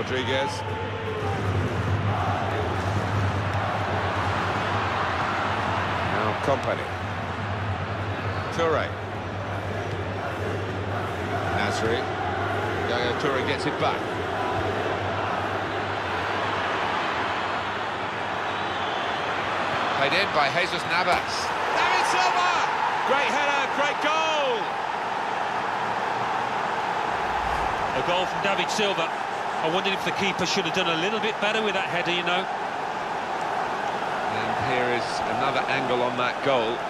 Rodriguez. Now Kompany. Toure. Nasri. Yaya Toure gets it back. Played in by Jesus Navas. David Silva! Great header, great goal! A goal from David Silva. I wondered if the keeper should have done a little bit better with that header, you know. And here is another angle on that goal.